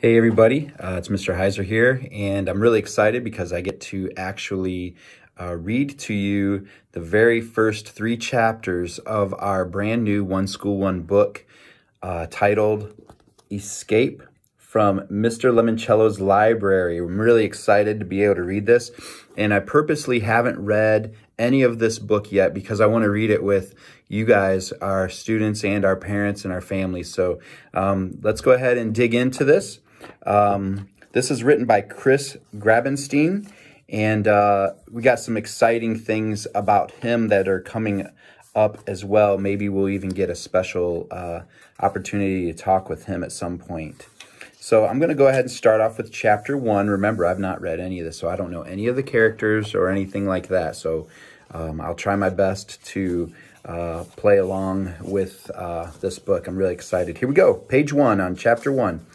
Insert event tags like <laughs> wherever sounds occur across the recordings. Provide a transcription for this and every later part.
Hey everybody, uh, it's Mr. Hiser here, and I'm really excited because I get to actually uh, read to you the very first three chapters of our brand new One School One book uh, titled Escape from Mr. Lemoncello's Library. I'm really excited to be able to read this, and I purposely haven't read any of this book yet because I want to read it with you guys, our students and our parents and our families. So um, let's go ahead and dig into this. Um, this is written by Chris Grabenstein, and uh, we got some exciting things about him that are coming up as well. Maybe we'll even get a special uh, opportunity to talk with him at some point. So I'm going to go ahead and start off with chapter one. Remember, I've not read any of this, so I don't know any of the characters or anything like that. So um, I'll try my best to uh, play along with uh, this book. I'm really excited. Here we go. Page one on chapter one.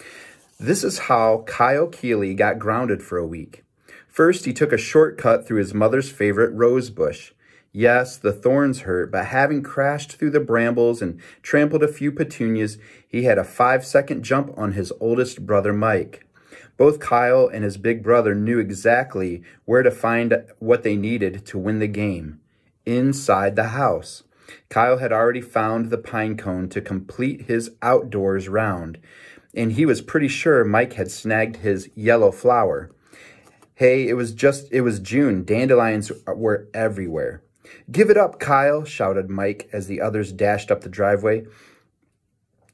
This is how Kyle Keeley got grounded for a week. First, he took a shortcut through his mother's favorite rose bush. Yes, the thorns hurt, but having crashed through the brambles and trampled a few petunias, he had a five-second jump on his oldest brother, Mike. Both Kyle and his big brother knew exactly where to find what they needed to win the game. Inside the house. Kyle had already found the pine cone to complete his outdoors round and he was pretty sure Mike had snagged his yellow flower. Hey, it was just, it was June. Dandelions were everywhere. Give it up, Kyle, shouted Mike as the others dashed up the driveway.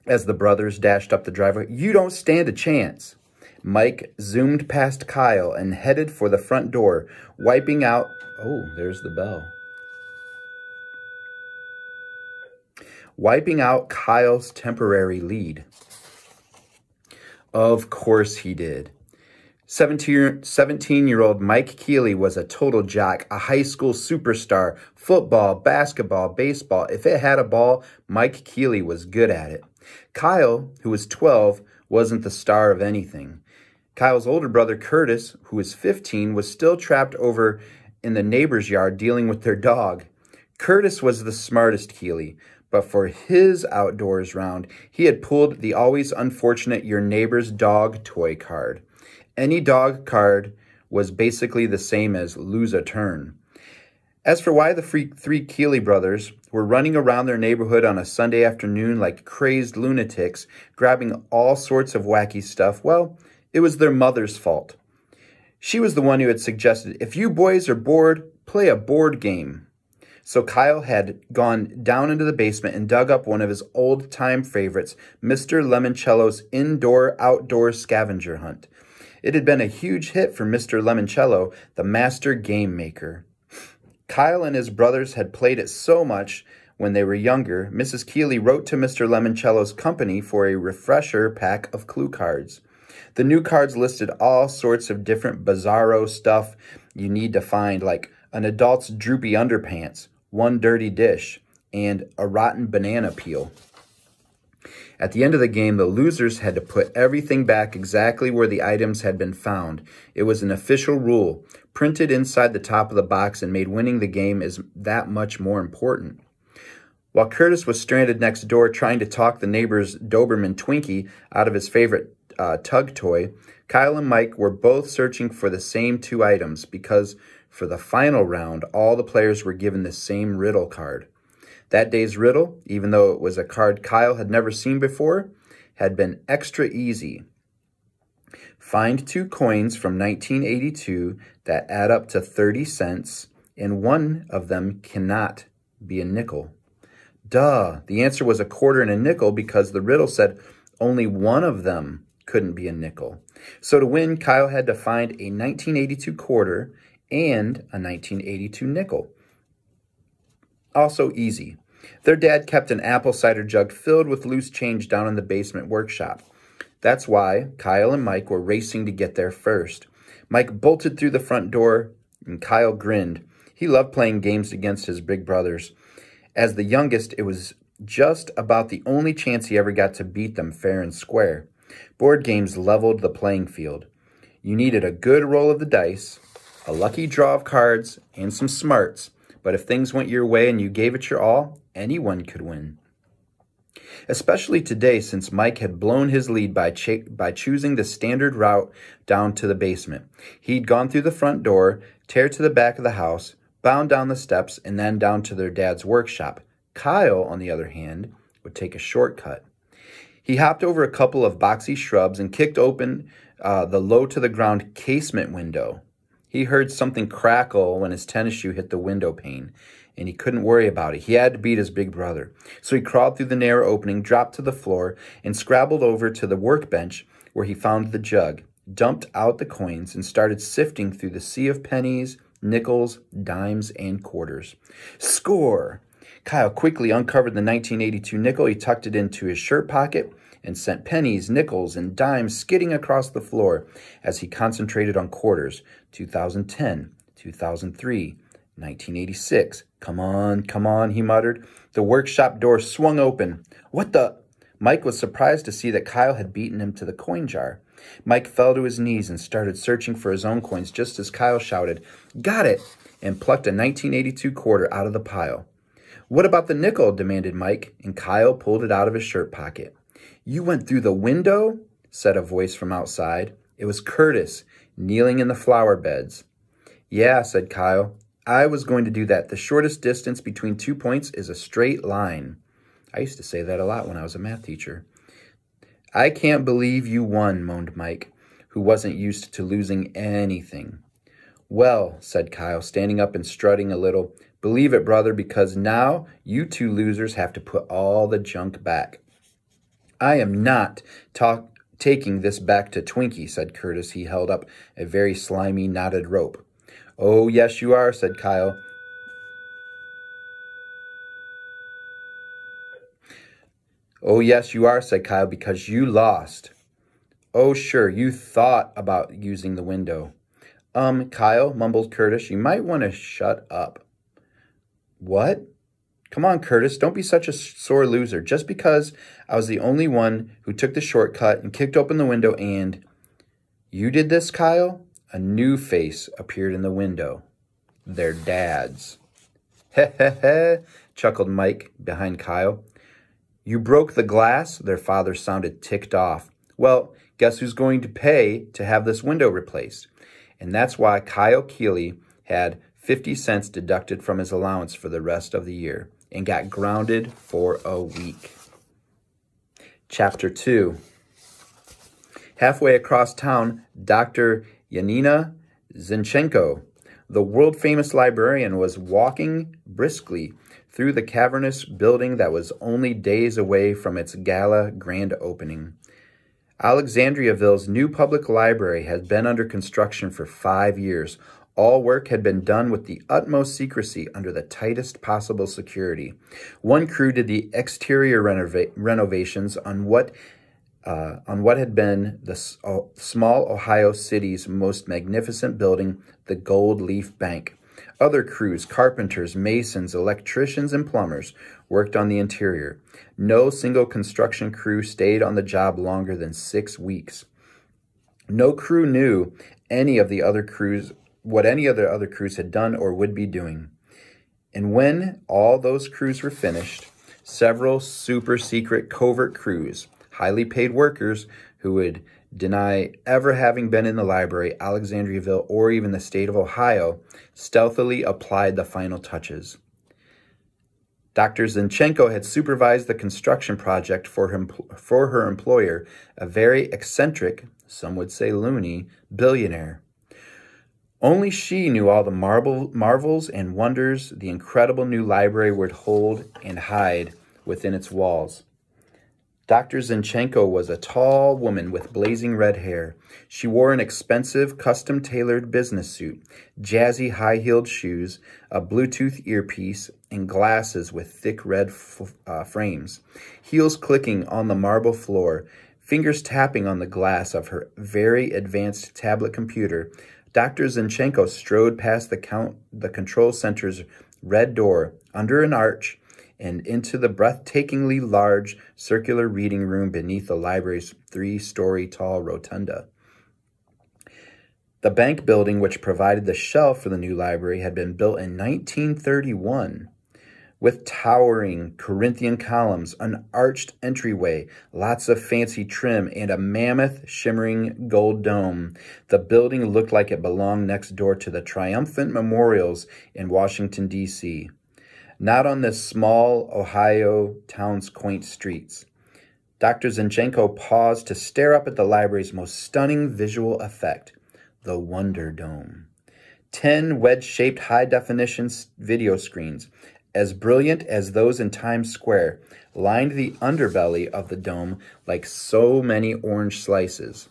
As the brothers dashed up the driveway, you don't stand a chance. Mike zoomed past Kyle and headed for the front door, wiping out, oh, there's the bell. Wiping out Kyle's temporary lead. Of course he did. 17-year-old Mike Keeley was a total jock, a high school superstar, football, basketball, baseball. If it had a ball, Mike Keeley was good at it. Kyle, who was 12, wasn't the star of anything. Kyle's older brother, Curtis, who was 15, was still trapped over in the neighbor's yard dealing with their dog. Curtis was the smartest Keeley, but for his outdoors round, he had pulled the always unfortunate Your Neighbor's Dog toy card. Any dog card was basically the same as lose a turn. As for why the three Keeley brothers were running around their neighborhood on a Sunday afternoon like crazed lunatics, grabbing all sorts of wacky stuff, well, it was their mother's fault. She was the one who had suggested, if you boys are bored, play a board game. So Kyle had gone down into the basement and dug up one of his old-time favorites, Mr. Lemoncello's indoor-outdoor scavenger hunt. It had been a huge hit for Mr. Lemoncello, the master game maker. Kyle and his brothers had played it so much when they were younger, Mrs. Keeley wrote to Mr. Lemoncello's company for a refresher pack of clue cards. The new cards listed all sorts of different bizarro stuff you need to find, like an adult's droopy underpants, one dirty dish, and a rotten banana peel. At the end of the game, the losers had to put everything back exactly where the items had been found. It was an official rule, printed inside the top of the box and made winning the game is that much more important. While Curtis was stranded next door trying to talk the neighbor's Doberman Twinkie out of his favorite uh, tug toy, Kyle and Mike were both searching for the same two items because for the final round, all the players were given the same riddle card. That day's riddle, even though it was a card Kyle had never seen before, had been extra easy. Find two coins from 1982 that add up to 30 cents, and one of them cannot be a nickel. Duh, the answer was a quarter and a nickel because the riddle said only one of them couldn't be a nickel. So to win, Kyle had to find a 1982 quarter and a 1982 nickel. Also easy. Their dad kept an apple cider jug filled with loose change down in the basement workshop. That's why Kyle and Mike were racing to get there first. Mike bolted through the front door, and Kyle grinned. He loved playing games against his big brothers. As the youngest, it was just about the only chance he ever got to beat them fair and square. Board games leveled the playing field. You needed a good roll of the dice, a lucky draw of cards, and some smarts. But if things went your way and you gave it your all, anyone could win. especially today since Mike had blown his lead by, by choosing the standard route down to the basement. He'd gone through the front door, tear to the back of the house, bound down the steps, and then down to their dad's workshop. Kyle, on the other hand, would take a shortcut. He hopped over a couple of boxy shrubs and kicked open uh, the low to the ground casement window. He heard something crackle when his tennis shoe hit the window pane, and he couldn't worry about it. He had to beat his big brother. So he crawled through the narrow opening, dropped to the floor, and scrabbled over to the workbench where he found the jug, dumped out the coins, and started sifting through the sea of pennies, nickels, dimes, and quarters. Score! Kyle quickly uncovered the 1982 nickel. He tucked it into his shirt pocket and sent pennies, nickels, and dimes skidding across the floor as he concentrated on quarters. 2010, 2003, 1986. Come on, come on, he muttered. The workshop door swung open. What the? Mike was surprised to see that Kyle had beaten him to the coin jar. Mike fell to his knees and started searching for his own coins just as Kyle shouted, Got it! and plucked a 1982 quarter out of the pile. What about the nickel? demanded Mike, and Kyle pulled it out of his shirt pocket. You went through the window? said a voice from outside. It was Curtis, kneeling in the flower beds. Yeah, said Kyle. I was going to do that. The shortest distance between two points is a straight line. I used to say that a lot when I was a math teacher. I can't believe you won, moaned Mike, who wasn't used to losing anything. Well, said Kyle, standing up and strutting a little, believe it, brother, because now you two losers have to put all the junk back. I am not talk taking this back to Twinkie, said Curtis. He held up a very slimy, knotted rope. Oh, yes, you are, said Kyle. Oh, yes, you are, said Kyle, because you lost. Oh, sure, you thought about using the window. Um, Kyle, mumbled Curtis, you might want to shut up. What? Come on, Curtis, don't be such a sore loser. Just because I was the only one who took the shortcut and kicked open the window and... You did this, Kyle? A new face appeared in the window. Their dad's. Heh heh chuckled Mike behind Kyle. You broke the glass? Their father sounded ticked off. Well, guess who's going to pay to have this window replaced? And that's why Kyle Keeley had 50 cents deducted from his allowance for the rest of the year and got grounded for a week. Chapter 2 Halfway across town, Dr. Yanina Zinchenko, the world famous librarian, was walking briskly through the cavernous building that was only days away from its gala grand opening. Alexandriaville's new public library had been under construction for five years. All work had been done with the utmost secrecy under the tightest possible security. One crew did the exterior renova renovations on what uh, on what had been the uh, small Ohio city's most magnificent building, the Gold Leaf Bank. Other crews, carpenters, masons, electricians, and plumbers worked on the interior. No single construction crew stayed on the job longer than six weeks. No crew knew any of the other crews, what any of the other crews had done or would be doing. And when all those crews were finished, several super secret covert crews highly paid workers who would deny ever having been in the library, Alexandriaville, or even the state of Ohio, stealthily applied the final touches. Dr. Zinchenko had supervised the construction project for, him, for her employer, a very eccentric, some would say loony, billionaire. Only she knew all the marble, marvels and wonders the incredible new library would hold and hide within its walls. Dr. Zinchenko was a tall woman with blazing red hair. She wore an expensive, custom-tailored business suit, jazzy high-heeled shoes, a Bluetooth earpiece, and glasses with thick red uh, frames. Heels clicking on the marble floor, fingers tapping on the glass of her very advanced tablet computer, Dr. Zinchenko strode past the, count, the control center's red door under an arch and into the breathtakingly large circular reading room beneath the library's three-story tall rotunda. The bank building, which provided the shelf for the new library, had been built in 1931. With towering Corinthian columns, an arched entryway, lots of fancy trim, and a mammoth shimmering gold dome. The building looked like it belonged next door to the triumphant memorials in Washington, D.C., not on this small Ohio town's quaint streets. Dr. Zinchenko paused to stare up at the library's most stunning visual effect, the Wonder Dome. Ten wedge-shaped high-definition video screens as brilliant as those in Times Square, lined the underbelly of the dome like so many orange slices.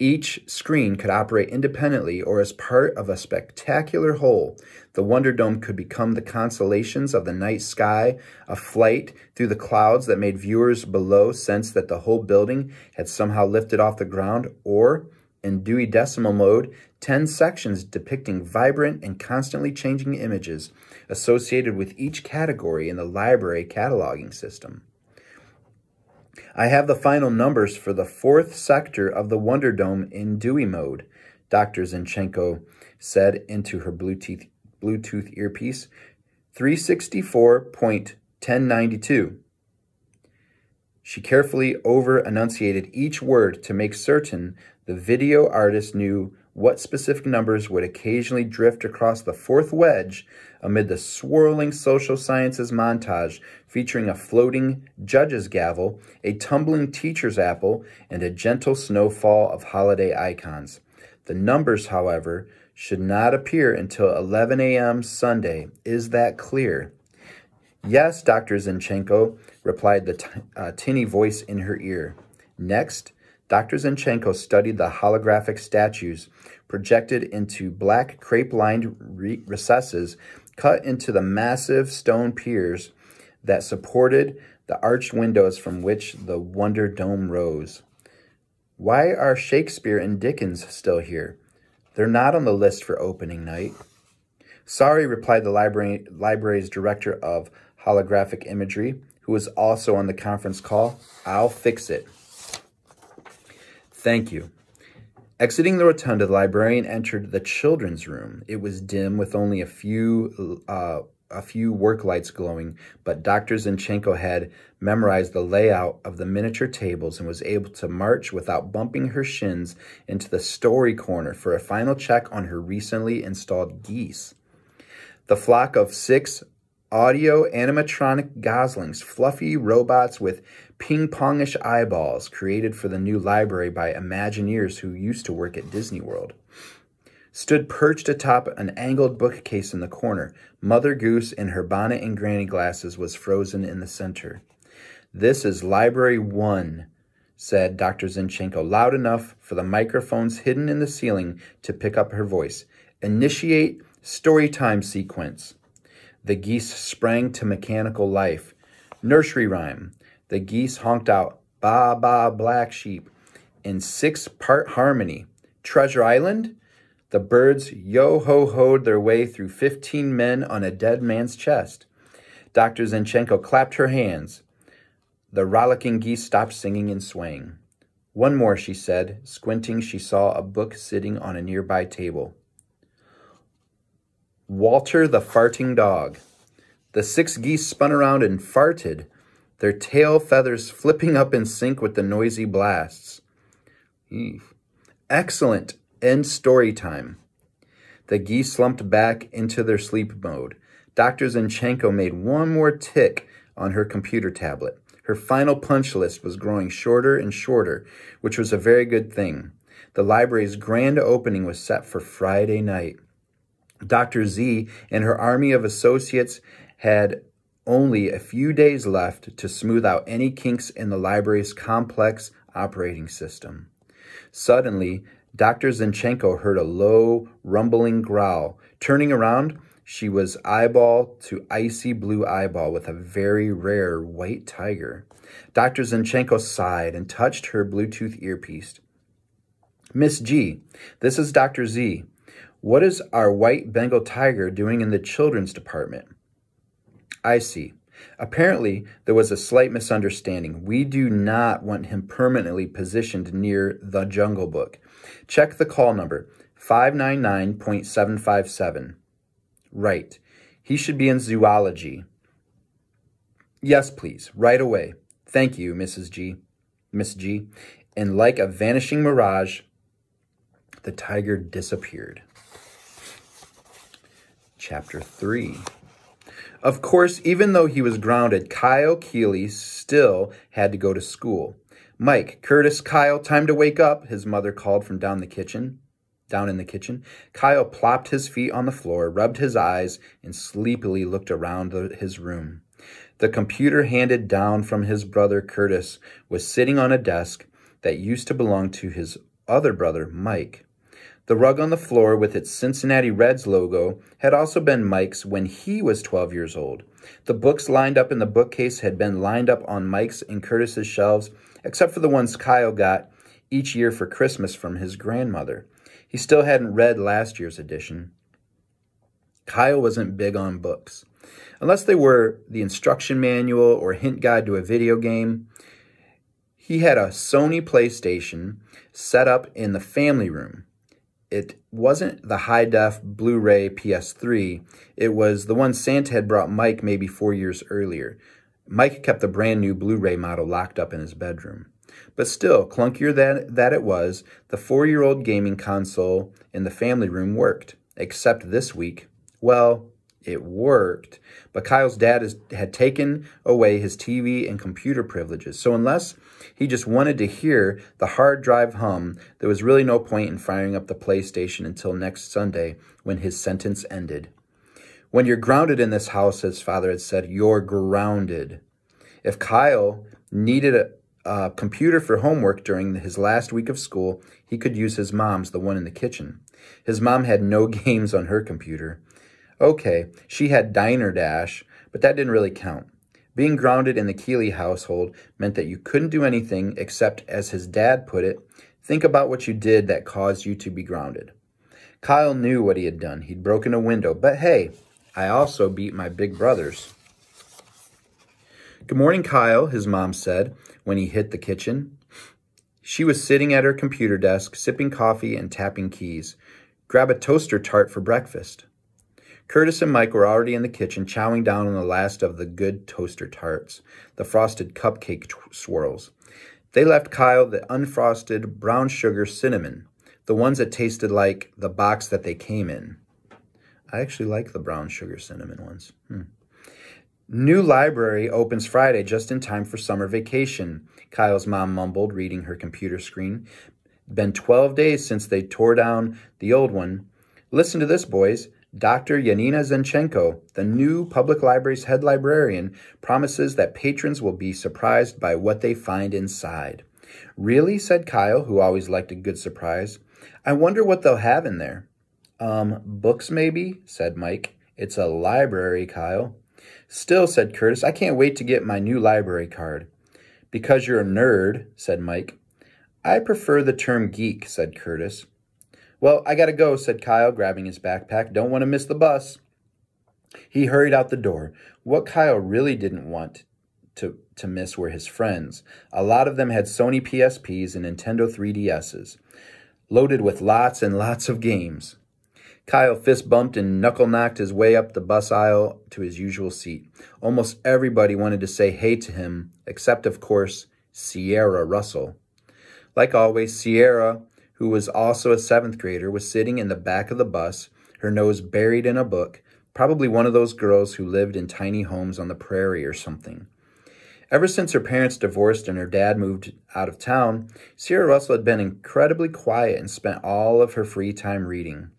Each screen could operate independently or as part of a spectacular whole. The Wonder Dome could become the constellations of the night sky, a flight through the clouds that made viewers below sense that the whole building had somehow lifted off the ground, or in Dewey Decimal mode, 10 sections depicting vibrant and constantly changing images associated with each category in the library cataloging system. I have the final numbers for the fourth sector of the Wonder Dome in Dewey mode, Dr. Zinchenko said into her Bluetooth, Bluetooth earpiece. 364.1092. She carefully over-enunciated each word to make certain the video artist knew what specific numbers would occasionally drift across the fourth wedge amid the swirling social sciences montage featuring a floating judge's gavel, a tumbling teacher's apple, and a gentle snowfall of holiday icons. The numbers, however, should not appear until 11 a.m. Sunday. Is that clear? Yes, Dr. Zinchenko, replied the uh, tinny voice in her ear. Next, Dr. Zinchenko studied the holographic statues projected into black crepe-lined re recesses cut into the massive stone piers that supported the arched windows from which the Wonder Dome rose. Why are Shakespeare and Dickens still here? They're not on the list for opening night. Sorry, replied the library, library's director of holographic imagery, who was also on the conference call. I'll fix it. Thank you. Exiting the rotunda, the librarian entered the children's room. It was dim with only a few uh, a few work lights glowing, but Dr. Zinchenko had memorized the layout of the miniature tables and was able to march without bumping her shins into the story corner for a final check on her recently installed geese. The flock of six audio animatronic goslings, fluffy robots with ping-pongish eyeballs created for the new library by Imagineers who used to work at Disney World. Stood perched atop an angled bookcase in the corner. Mother Goose in her bonnet and granny glasses was frozen in the center. This is Library 1, said Dr. Zinchenko, loud enough for the microphones hidden in the ceiling to pick up her voice. Initiate story time sequence. The geese sprang to mechanical life. Nursery rhyme. The geese honked out, ba ba black sheep, in six part harmony. Treasure Island? The birds yo ho hoed their way through 15 men on a dead man's chest. Dr. Zinchenko clapped her hands. The rollicking geese stopped singing and swaying. One more, she said. Squinting, she saw a book sitting on a nearby table. Walter the Farting Dog. The six geese spun around and farted, their tail feathers flipping up in sync with the noisy blasts. Excellent. End story time. The geese slumped back into their sleep mode. Dr. Zinchenko made one more tick on her computer tablet. Her final punch list was growing shorter and shorter, which was a very good thing. The library's grand opening was set for Friday night. Dr. Z and her army of associates had only a few days left to smooth out any kinks in the library's complex operating system. Suddenly, Dr. Zinchenko heard a low, rumbling growl. Turning around, she was eyeball to icy blue eyeball with a very rare white tiger. Dr. Zinchenko sighed and touched her Bluetooth earpiece. Miss G, this is Dr. Z. What is our white Bengal tiger doing in the children's department? I see. Apparently, there was a slight misunderstanding. We do not want him permanently positioned near the Jungle Book. Check the call number, 599.757. Right. He should be in zoology. Yes, please, right away. Thank you, Mrs. G. Miss G. And like a vanishing mirage, the tiger disappeared. Chapter 3 Of course, even though he was grounded, Kyle Keeley still had to go to school. Mike, Curtis, Kyle, time to wake up, his mother called from down the kitchen. Down in the kitchen, Kyle plopped his feet on the floor, rubbed his eyes, and sleepily looked around the, his room. The computer handed down from his brother Curtis was sitting on a desk that used to belong to his other brother, Mike. The rug on the floor with its Cincinnati Reds logo had also been Mike's when he was 12 years old. The books lined up in the bookcase had been lined up on Mike's and Curtis's shelves except for the ones Kyle got each year for Christmas from his grandmother. He still hadn't read last year's edition. Kyle wasn't big on books. Unless they were the instruction manual or hint guide to a video game, he had a Sony PlayStation set up in the family room. It wasn't the high def Blu ray PS3, it was the one Santa had brought Mike maybe four years earlier. Mike kept the brand new Blu-ray model locked up in his bedroom. But still, clunkier than that it was, the four-year-old gaming console in the family room worked. Except this week. Well, it worked. But Kyle's dad has, had taken away his TV and computer privileges. So unless he just wanted to hear the hard drive hum, there was really no point in firing up the PlayStation until next Sunday when his sentence ended. When you're grounded in this house, his father had said, you're grounded. If Kyle needed a, a computer for homework during his last week of school, he could use his mom's, the one in the kitchen. His mom had no <laughs> games on her computer. Okay, she had Diner Dash, but that didn't really count. Being grounded in the Keeley household meant that you couldn't do anything except, as his dad put it, think about what you did that caused you to be grounded. Kyle knew what he had done. He'd broken a window, but hey, I also beat my big brothers. Good morning, Kyle, his mom said when he hit the kitchen. She was sitting at her computer desk, sipping coffee and tapping keys. Grab a toaster tart for breakfast. Curtis and Mike were already in the kitchen, chowing down on the last of the good toaster tarts, the frosted cupcake swirls. They left Kyle the unfrosted brown sugar cinnamon, the ones that tasted like the box that they came in. I actually like the brown sugar cinnamon ones. Hmm. New library opens Friday just in time for summer vacation, Kyle's mom mumbled, reading her computer screen. Been 12 days since they tore down the old one. Listen to this, boys. Dr. Yanina Zinchenko, the new public library's head librarian, promises that patrons will be surprised by what they find inside. Really? said Kyle, who always liked a good surprise. I wonder what they'll have in there. Um, books maybe, said Mike. It's a library, Kyle. Still, said Curtis, I can't wait to get my new library card. Because you're a nerd, said Mike. I prefer the term geek, said Curtis. Well, I gotta go, said Kyle, grabbing his backpack. Don't want to miss the bus. He hurried out the door. What Kyle really didn't want to, to miss were his friends. A lot of them had Sony PSPs and Nintendo 3DSs, loaded with lots and lots of games. Kyle fist bumped and knuckle knocked his way up the bus aisle to his usual seat. Almost everybody wanted to say hey to him, except, of course, Sierra Russell. Like always, Sierra, who was also a seventh grader, was sitting in the back of the bus, her nose buried in a book, probably one of those girls who lived in tiny homes on the prairie or something. Ever since her parents divorced and her dad moved out of town, Sierra Russell had been incredibly quiet and spent all of her free time reading.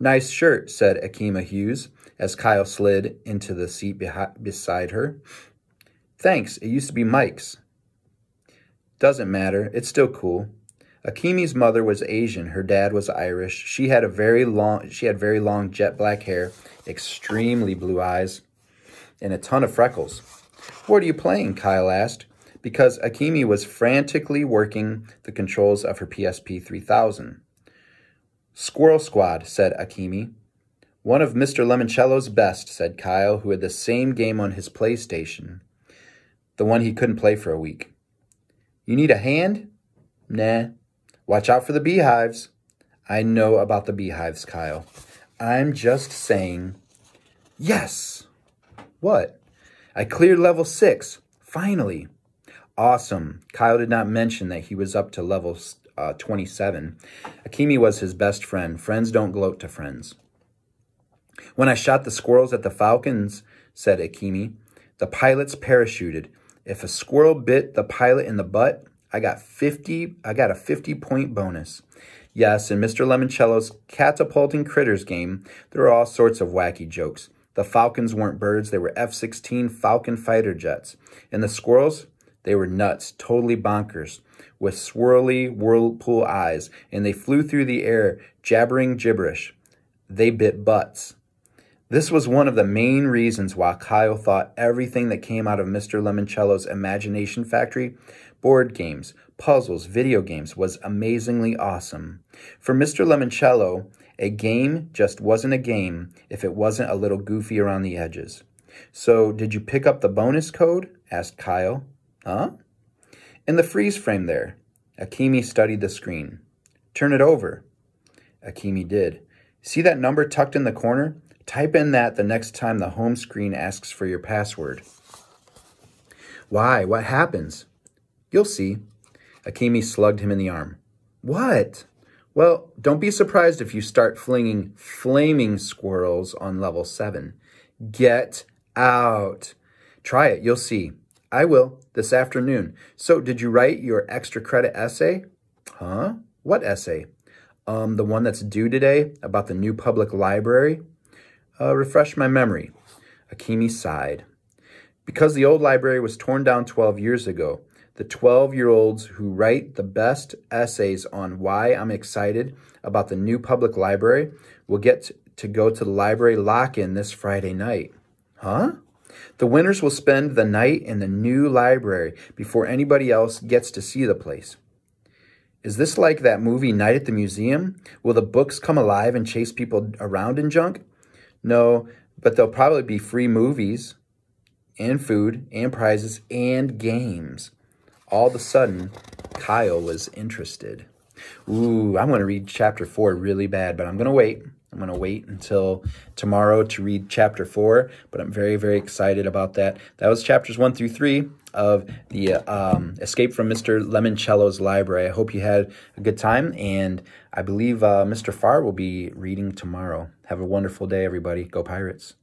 Nice shirt, said Akimi Hughes as Kyle slid into the seat beside her. Thanks, it used to be Mike's. Doesn't matter, it's still cool. Akimi's mother was Asian, her dad was Irish. She had a very long she had very long jet black hair, extremely blue eyes, and a ton of freckles. What are you playing? Kyle asked, because Akimi was frantically working the controls of her PSP 3000. Squirrel Squad, said Akimi. One of Mr. Lemoncello's best, said Kyle, who had the same game on his PlayStation. The one he couldn't play for a week. You need a hand? Nah. Watch out for the beehives. I know about the beehives, Kyle. I'm just saying, yes. What? I cleared level 6. Finally. Awesome. Kyle did not mention that he was up to level uh, 27. Akimi was his best friend. Friends don't gloat to friends. When I shot the squirrels at the falcons, said Akimi, the pilots parachuted. If a squirrel bit the pilot in the butt, I got 50, I got a 50 point bonus. Yes, in Mr. Lemoncello's catapulting critters game, there are all sorts of wacky jokes. The falcons weren't birds, they were F-16 Falcon fighter jets. And the squirrels, they were nuts, totally bonkers, with swirly whirlpool eyes, and they flew through the air, jabbering gibberish. They bit butts. This was one of the main reasons why Kyle thought everything that came out of Mr. Lemoncello's imagination factory, board games, puzzles, video games, was amazingly awesome. For Mr. Lemoncello, a game just wasn't a game if it wasn't a little goofy around the edges. So, did you pick up the bonus code? asked Kyle. Huh? In the freeze frame there. Akimi studied the screen. Turn it over. Akimi did. See that number tucked in the corner? Type in that the next time the home screen asks for your password. Why? What happens? You'll see. Akimi slugged him in the arm. What? Well, don't be surprised if you start flinging flaming squirrels on level 7. Get out. Try it, you'll see. I will, this afternoon. So, did you write your extra credit essay? Huh? What essay? Um, the one that's due today about the new public library? Uh, refresh my memory. Akimi sighed. Because the old library was torn down 12 years ago, the 12 year olds who write the best essays on why I'm excited about the new public library will get to go to the library lock in this Friday night. Huh? The winners will spend the night in the new library before anybody else gets to see the place. Is this like that movie Night at the Museum? Will the books come alive and chase people around in junk? No, but there'll probably be free movies and food and prizes and games. All of a sudden, Kyle was interested. Ooh, I'm going to read chapter four really bad, but I'm going to wait. I'm going to wait until tomorrow to read chapter four, but I'm very, very excited about that. That was chapters one through three of the um, Escape from Mr. Lemoncello's library. I hope you had a good time, and I believe uh, Mr. Farr will be reading tomorrow. Have a wonderful day, everybody. Go Pirates.